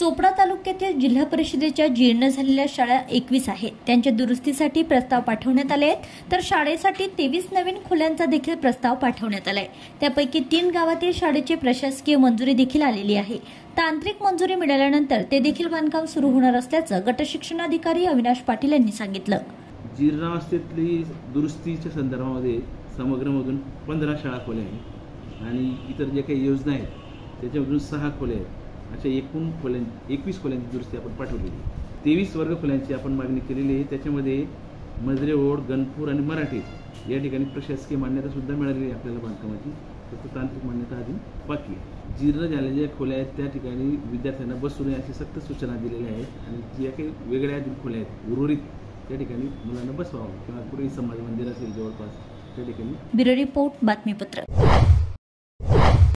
चोपडा तालुक्यातील जिल्हा परिषदेच्या जीर्ण झालेल्या शाळा एकवीस आहेत. त्यांच्या दुरुस्तीसाठी प्रस्ताव पाठवण्यात आले आहेत. तर शाळेसाठी तेवीस नवीन खोल्यांचा देखील प्रस्ताव पाठवण्यात आलाय. त्यापैकी तीन गावातील शाळेची प्रशासकीय मंजुरी देखील आलेली आहे. तांत्रिक मंजुरी मिळाल्यानंतर ते देखील बांधकाम सुरू होणार असल्याचं गटशिक्षणाधिकारी अविनाश पाटील यांनी सांगितलं. जीर्णावस्थेतली दुरुस्तीच्या संदर्भामध्ये समग्रमधून पंधरा शाळा खोल्या आहेत. आणि इतर ज्या काही योजना आहेत त्याच्यामधून सहा खोल्या आहेत. अशा एकूण खोल्यां एकवीस खोल्यांची दुरुस्ती आपण पाठवलेली तेवीस वर्ग खोल्यांची आपण मागणी केलेली आहे. त्याच्यामध्ये मजरे ओढ गणपूर आणि मराठी या ठिकाणी प्रशासकीय मान्यतासुद्धा मिळालेली आहे आपल्याला बांधकामाची. फक्त तांत्रिक मान्यता अजून बाकी आहे. जीर्ण झालेल्या ज्या खोल्या आहेत त्या ठिकाणी विद्यार्थ्यांना बसू नये अशी सक्त सूचना दिलेल्या आहेत आणि ज्या काही वेगळ्या अजून खोल्या आहेत उर्वरित त्या ठिकाणी मुलांना बसवावं किंवा कुठेही समाज मंदिर असेल जवळपास त्या ठिकाणी ब्युरो रिपोर्ट बातमीपत्र.